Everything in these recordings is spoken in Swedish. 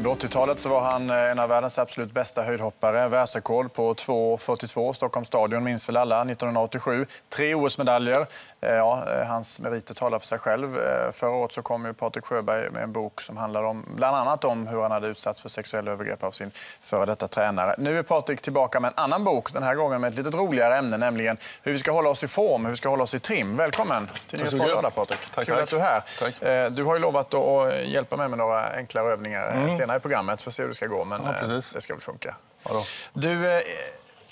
Under 80-talet så var han eh, en av världens absolut bästa höjdhoppare. Världsrekord på 2,42. Stockholms stadion minns väl alla 1987. Tre OS-medaljer. Eh, ja, eh, hans meriter talar för sig själv. Förra året så kom ju Patrik Sjöberg med en bok som handlar om bland annat om hur han hade utsatts för sexuella övergrepp av sin före detta tränare. Nu är Patrik tillbaka med en annan bok, den här gången med ett lite roligare ämne, nämligen hur vi ska hålla oss i form, hur vi ska hålla oss i trim. Välkommen till Nyhetsmorgon Patrik. Tack, Kul tack. att du är här. Tack. Du har ju lovat att hjälpa mig med några enklare övningar mm. senare i programmet. Får se hur det ska gå, men ja, det ska väl funka. Ja, du, eh,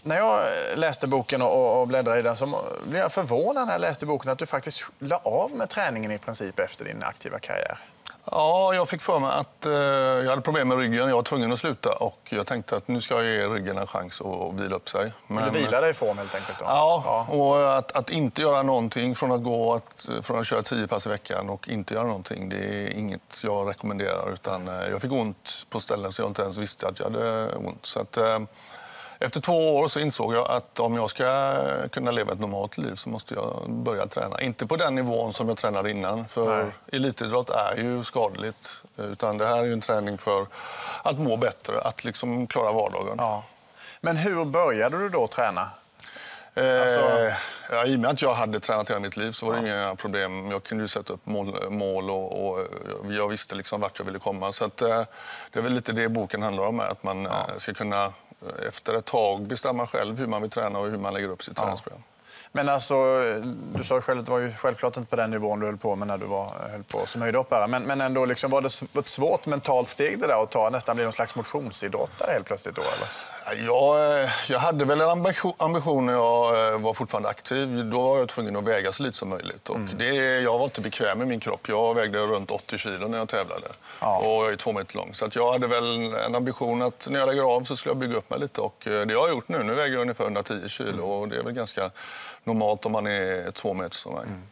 när jag läste boken och bläddrade i den så blev jag förvånad när jag läste boken att du faktiskt la av med träningen i princip efter din aktiva karriär. Ja, jag fick för mig att eh, jag hade problem med ryggen. Jag var tvungen att sluta och jag tänkte att nu ska jag ge ryggen en chans att vila upp sig. Men, du vila dig i form helt enkelt? Då? Ja, ja. och att, att, inte göra någonting från att gå att, från att köra tio pass i veckan och inte göra någonting, det är inget jag rekommenderar. Utan eh, jag fick ont på ställen så jag inte ens visste att jag hade ont. Så att, eh, efter två år så insåg jag att om jag ska kunna leva ett normalt liv så måste jag börja träna. Inte på den nivån som jag tränade innan, för Nej. elitidrott är ju skadligt. Utan det här är ju en träning för att må bättre, att liksom klara vardagen. Ja. Men hur började du då träna? Eh, alltså... ja, I och med att jag hade tränat hela mitt liv så var det ja. inga problem. Jag kunde ju sätta upp mål, mål och, och, jag visste liksom vart jag ville komma. Så att, eh, det är väl lite det boken handlar om, att man ja. Eh, ska kunna efter ett tag bestämma själv hur man vill träna och hur man lägger upp sitt ja. träningsprogram. Men alltså, du sa själv att det var ju självklart inte på den nivån du höll på med när du var, höll på som höjdhoppare. Men, men ändå, liksom, var det ett svårt mentalt steg det där att ta, nästan bli någon slags motionsidrottare helt plötsligt då? Eller? Jag, eh, jag hade väl en ambition när jag eh, var fortfarande aktiv. Då var jag tvungen att väga så lite som möjligt. Och mm. det, jag var inte bekväm med min kropp. Jag vägde runt 80 kilo när jag tävlade. Ja. Och jag är två meter lång. Så jag hade väl en ambition att när jag lägger av så skulle jag bygga upp mig lite. Och eh, det har jag gjort nu. Nu väger jag ungefär 110 kilo. Mm. Och det är väl ganska normalt om man är två meter som mig. Mm.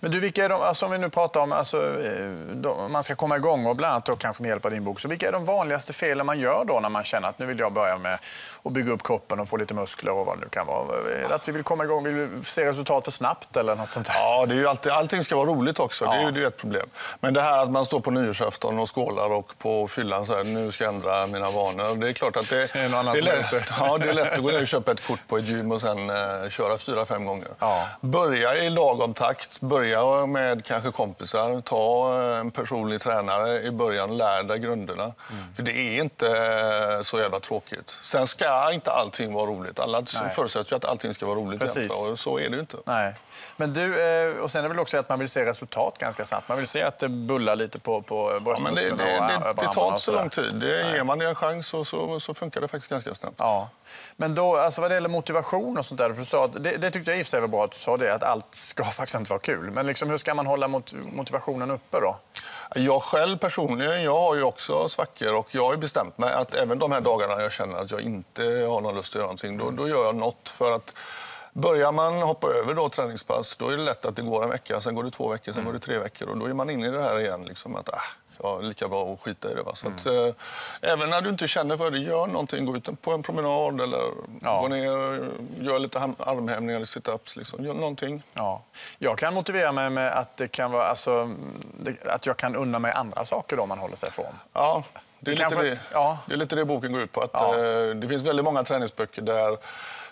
Men du, vilka är de, alltså om vi nu pratar om alltså, eh, de, man ska komma igång och bland annat då, kanske med hjälp av din bok. Så vilka är de vanligaste felen man gör då när man känner att nu vill jag börja med att bygga upp kroppen och få lite muskler och vad det nu kan vara? Det att vi vill komma igång, vill vi se resultat för snabbt eller något sånt där? Ja, det är ju alltid, allting ska vara roligt också. Ja. Det är ju det är ett problem. Men det här att man står på nyårsafton och skålar och på fyllan så här, nu ska jag ändra mina vanor. Det är klart att det, det, är, det, är, lätt, ja, det är lätt att gå ner och köpa ett kort på ett gym och sen eh, köra fyra, fem gånger. Ja. Börja i lagom takt. Börja med kanske kompisar. Ta en personlig tränare i början. Lär dig grunderna. Mm. För det är inte eh, så jävla tråkigt. Sen ska inte allting vara roligt. Alla förutsätter ju att allting ska vara roligt. Precis. Och så är det ju inte. Nej. Men du, eh, och sen är det väl också att man vill se resultat ganska snabbt. Man vill se att det bullar lite på, på. Ja, det, det, det, det tar inte så lång tid. Det ger man det en chans och så, så funkar det faktiskt ganska snabbt. Ja. Men då, alltså vad det gäller motivation och sånt där, för du sa att, det, det tyckte jag i och för sig var bra att du sa det, att allt ska faktiskt inte vara kul. Men liksom, hur ska man hålla mot, motivationen uppe då? Jag själv personligen, jag har ju också svackor och jag har bestämt mig att även de här dagarna jag känner att jag inte har någon lust att göra någonting, då, då gör jag något för att Börjar man hoppa över då träningspass, då är det lätt att det går en vecka, sen går det två veckor, sen mm. går det tre veckor och då är man inne i det här igen. Liksom, att, ah, ja, lika bra att skita i det. Va? Så mm. att, eh, även när du inte känner för det, gör någonting. Gå ut på en promenad eller ja. gå ner gör lite armhävningar eller situps. Liksom. Gör någonting. Ja. Jag kan motivera mig med att, det kan vara, alltså, det, att jag kan unna mig andra saker då man håller sig ifrån. Ja. Det är, kanske, det, ja. det är lite det boken går ut på. Att, ja. eh, det finns väldigt många träningsböcker där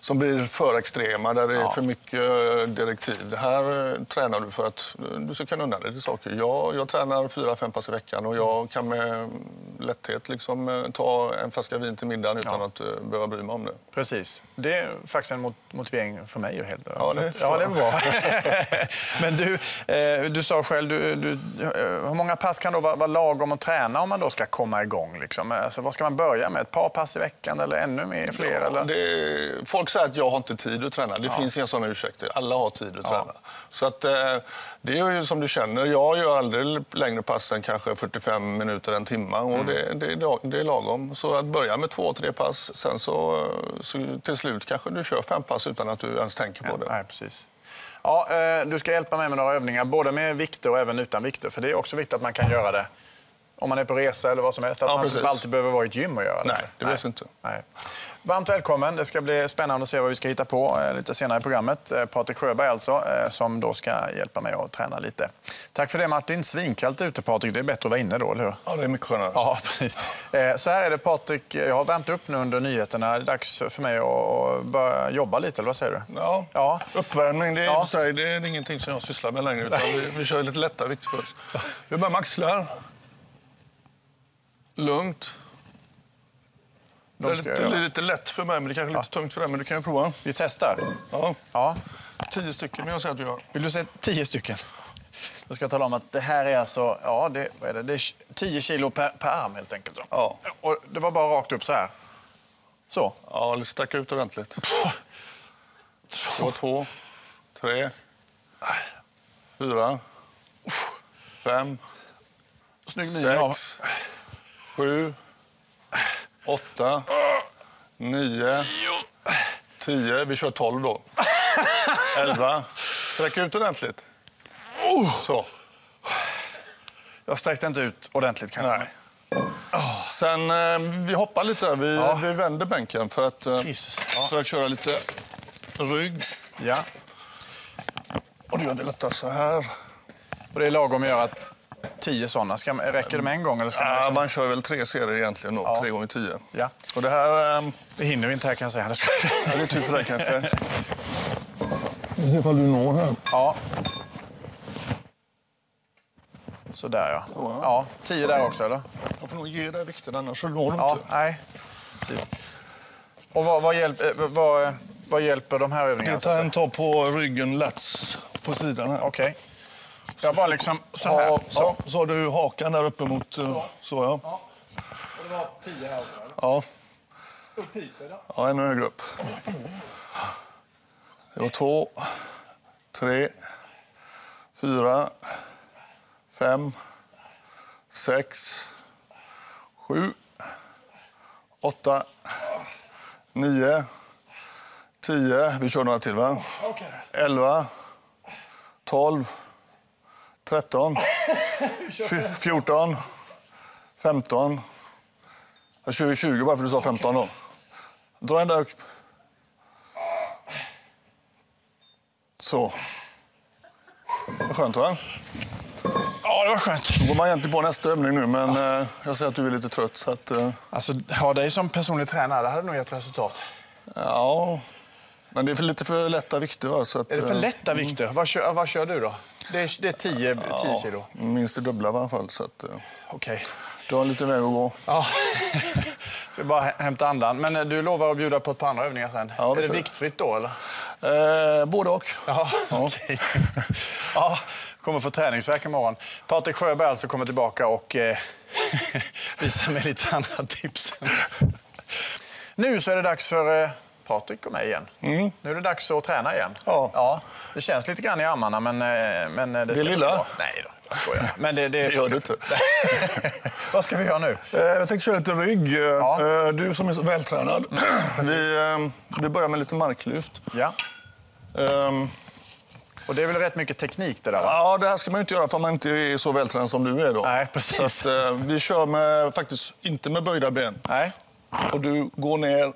som blir för extrema, där det är för mycket eh, direktiv. Det här eh, tränar du för att eh, du ska kunna unna dig till saker. Jag, jag tränar fyra, fem pass i veckan och jag kan med lätthet liksom ta en flaska vin till middagen utan ja. att uh, behöva bry mig om det. Precis. Det är faktiskt en motivering för mig. Helt. Ja, det är, ja, det är bra. Men du, eh, du sa själv, du, du, hur många pass kan då vara, vara lagom att träna om man då ska komma igång? Liksom? Alltså, vad ska man börja med? Ett par pass i veckan eller ännu mer, fler? Ja, eller? Det, folk säger att jag har inte tid att träna. Det ja. finns inga sådana ursäkter. Alla har tid att träna. Så att, eh, det är ju som du känner. Jag gör aldrig längre pass än kanske 45 minuter, en timme. Och mm. det, det, det, är lagom. Så att börja med två, tre pass. Sen så, så till slut kanske du kör fem pass utan att du ens tänker på det. nej, precis. Ja, eh, du ska hjälpa mig med några övningar, både med vikter och även utan vikter. För det är också viktigt att man kan göra det om man är på resa eller vad som helst. Att Ja, man precis. inte alltid behöver vara i ett gym och göra det. Nej, det behövs inte. Nej. Varmt välkommen. Det ska bli spännande att se vad vi ska hitta på eh, lite senare i programmet. Eh, Patrik Sjöberg alltså, eh, som då ska hjälpa mig att träna lite. Tack för det Martin. Svinkallt ute Patrik. Det är bättre att vara inne då, eller hur? Ja, det är mycket skönare. Ja, precis. Så här är det Patrik. Jag har värmt upp nu under nyheterna. Det är dags för mig att börja jobba lite, eller vad säger du? Ja. Ja. Uppvärmning det är, Ja. sig, det är ingenting som jag sysslar med längre. Utan vi, vi kör lite lättare viktpuls. Vi börjar med axlar. Lugnt. Det De är ska det är göra. lite lätt för mig, men det kanske är lite tungt för dig. Men du kan ju prova. Vi testar. Ja. Ja. Tio stycken, men jag säger att du gör. Vill du se tio stycken? Då ska jag tala om att det här är alltså ja, det, vad är det? Det är 10 kilo per, per arm helt enkelt. Då. Ja. Och det var bara rakt upp så här. Så. Ja, eller sträcka ut ordentligt. Två, två, tre, fyra, fem, Snygg sex, sju, åtta, nio, tio. Vi kör tolv då. Elva. Sträck ut ordentligt. Så. Jag sträckte inte ut ordentligt kanske. Nej. Sen, eh, vi hoppar lite. Vi, Ja. vi vänder bänken för att, eh. Ja. för att köra lite rygg. Ja. Och då gör vi lättare så här. Och det är lagom att göra tio sådana. Ska, man- räcker det med en gång? Eller ska man Ja, liksom... man kör väl tre serier egentligen då, Ja. tre gånger tio. Ja. Och det här, eh, Det hinner vi inte här kan jag säga. Det ska... ja, det är tur för dig kanske. Vi ser ifall du når här. Ja. Sådär ja. Ja, tio där också eller? Jag får nog ge dig vikten annars så når du Ja, inte. nej. Precis. Och vad, vad, hjälp, eh, vad, vad hjälper de här övningarna? Det tar en tar på ryggen lats på sidan här. Okej. Jag bara liksom så här. Ja, Så. ja, så har du hakan där uppe mot... eh, Så ja. Och det var tio här eller? Ja, Upp hit eller? ja ännu högre upp. Det var två, tre, fyra, fem, sex, sju, åtta, nio, tio. Vi kör några till, va? 11, 12, 13, fj- 14, 15. Jag kör 20 bara för att du sa 15 då. Dra en där upp. Så. Vad skönt va? Ja, det var skönt. Då går man egentligen på nästa övning nu men eh, jag ser att du är lite trött så att... Eh, Alltså, ha dig som personlig tränare, det hade nog gett resultat. ja. Men det är för lite för lätta vikter va? Så att, Är det för eh, lätta vikter? Vad kör, vad kör du då? Det är, det är 10, 10 kilo. Minst det dubbla i alla fall. Så att, eh, Okej. du har lite väg att gå. Ja. Ska bara hä- hämta andan. Men eh, du lovar att bjuda på ett par andra övningar sen? Ja, det är det viktfritt då eller? Eh, både och. Ja, okej. ja, kommer få träningsvärk imorgon. Patrik Sjöberg alltså kommer tillbaka och eh, visar mig lite andra tips. nu så är det dags för eh, Patrik och mig igen. Nu är det dags att träna igen. Mm. Ja. ja. Det känns lite grann i armarna, men, eh, men eh, det, bli lilla? bra. Nej då, jag skojar. Men det, det, Det gör du inte. Vad ska vi göra nu? Eh, jag tänkte köra lite rygg. Ja. Du som är så vältränad. vi, eh, vi börjar med lite marklyft. Ja. Ehm, Och det är väl rätt mycket teknik det där? Va? Ja, det här ska man inte göra för man inte är så vältränad som du är. Då. Nej, precis. Att, vi kör med, faktiskt inte med böjda ben. Nej. Och du går ner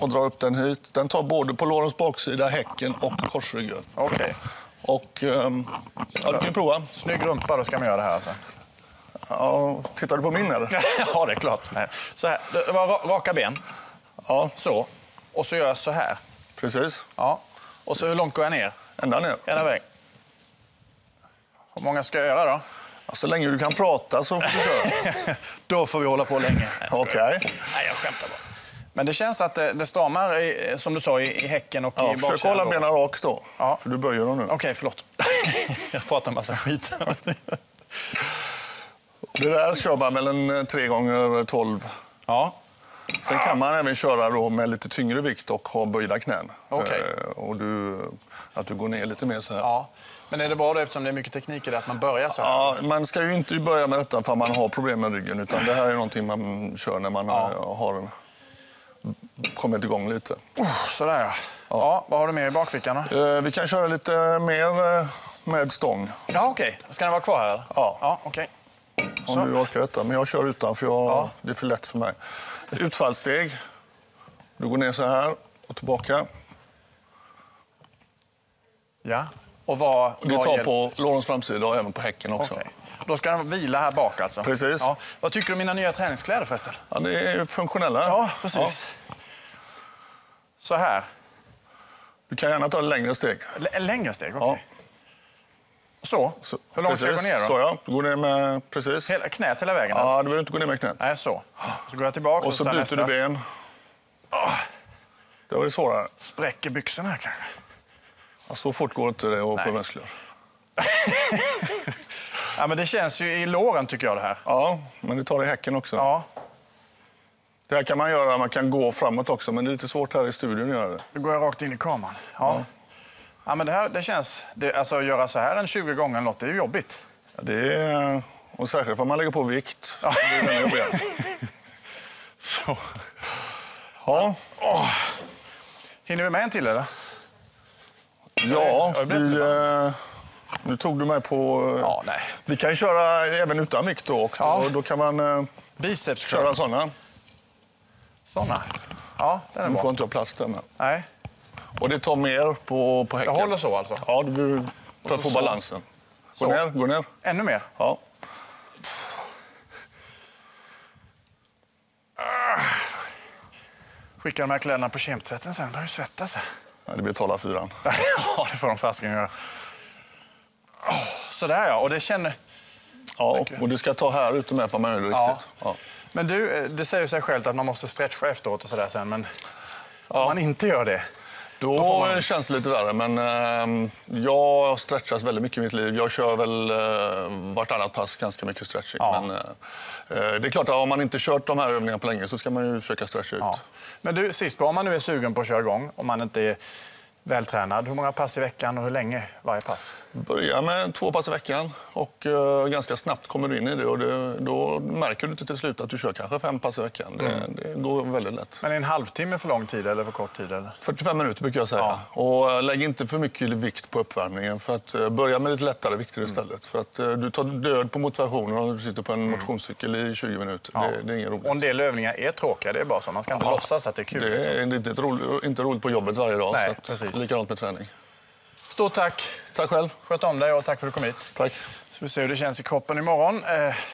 och drar upp den hit. Den tar både på lårens baksida, häcken och korsryggen. Okej. Och, ehm, ja, du kan ju prova. Snygg rumpa, då ska man göra det här alltså. Ja, tittar du på min eller? ja, det är klart. Nej. Så här, det var ra- raka ben. Ja, Så. Och så gör jag så här. precis. Ja. Och så hur långt går jag ner? Ända ner. Ena väg. Hur många ska jag göra då? Så länge du kan prata så får du köra. då får vi hålla på länge. Okej. Nej, jag skämtar bara. Men det känns att det, det stramar, i, som du sa, i, i häcken och Ja, i försök baksidan. hålla då. benen rakt då, Ja. för du böjer dem nu. Okej, förlåt. jag pratar en massa skit. Det där kör man mellan eh, 3 gånger 12 ja. Sen kan man även köra då med lite tyngre vikt och ha böjda knän. Okej. Eh, och du, att du går ner lite mer så här. ja. Men är det bra då, eftersom det är mycket teknik i det, att man börjar så här? Ja, man ska ju inte börja med detta för man har problem med ryggen. Utan det här är någonting man kör när man Ja. eh, har kommit igång lite. Sådär ja. ja. Vad har du med i bakfickan? Eh, Vi kan köra lite mer eh, med stång. Ja, okej. Ska den vara kvar här? Ja. Ja, okej. om du orkar detta. Men jag kör utan för jag, Ja. det är för lätt för mig. Utfallssteg. Du går ner så här och tillbaka. Ja. Och vad, Det tar hjäl- på lårens framsida och även på häcken också. Okej. Då ska den vila här bak alltså? Precis. Ja. Vad tycker du om mina nya träningskläder förresten? Ja, det är funktionella. Ja, precis. Så här. Du kan gärna ta ett längre steg. L- En längre steg? okej. Ja. Så. Så, Hur långt ska jag gå precis. ner då? Så ja, du går ner med precis. Hela, knät hela vägen? Ja, du behöver inte gå ner med knät. Nej, så. Så går jag tillbaka Och så tar byter nästa. du ben. Det var det svårare. Spräcker byxorna här kanske? Ja, Så fort går inte det att få muskler. Ja, men det känns ju i låren tycker jag det här. Ja, men det tar i häcken också. Ja, Det här kan man göra, man kan gå framåt också, men det är lite svårt här i studion att göra det. då går jag rakt in i kameran. Ja. Ja, men det här det känns... Det, alltså, att göra så här en 20 gånger eller något, det är jobbigt. Ja, det är, och särskilt om man lägger på vikt. Det är. Så. Ja, Hinner vi med en till eller? ja vi, eh, nu tog du mig på... eh, Ja, nej. Vi kan köra även utan vikt då, och då, Ja. då kan man eh, Biceps köra sådana. Såna. Ja, den är får bra. inte där med. Nej. Och det tar mer på, på häcken. Jag håller så alltså? Ja, du, behöver- för att få så. balansen. Gå Så. ner, gå ner. Ännu mer? Ja. Skicka de här kläderna på kemtvätten sen. De ju svettas. Ja, det betalar fyran. ja, det får de fasiken göra. Oh, sådär ja, och det känner... Ja, och det ska ta här ute med för man gör det Ja. Ja. Men du, eh, det säger sig självt att man måste stretcha efteråt och sådär sen. Men om man inte gör det, Då, man- känns det lite värre, men eh, jag stretchas väldigt mycket i mitt liv. Jag kör väl eh, vartannat pass ganska mycket stretching. Ja. Men, eh, det är klart att om man inte kört de här övningarna på länge så ska man ju försöka stretcha ut. Ja. Men du, sist på, om man nu är sugen på att köra igång, om man inte är vältränad, hur många pass i veckan och hur länge varje pass? Börja med två pass i veckan och eh, ganska snabbt kommer du in i det. Och det, då märker du till slut att du kör kanske fem pass i veckan. Det, Mm. det går väldigt lätt. Men är en halvtimme för lång tid eller för kort tid? Eller? 45 minuter brukar jag säga. Ja. Och eh, lägg inte för mycket vikt på uppvärmningen. För att, eh, börja med lite lättare vikter istället. För att, eh, du tar död på motivationen om du sitter på en motionscykel i 20 minuter. Mm. Ja. Det, det är inget roligt. Och en del övningar är tråkiga, det är bara så. Man ska inte Ja. låtsas att det är kul. Det är inte, inte, roligt, inte roligt på jobbet varje dag. Nej, så att, precis. likadant med träning. Stort tack! Tack själv. Sköt om dig och tack för att du kom hit. Tack. Så vi ser hur det känns i kroppen imorgon. Eh,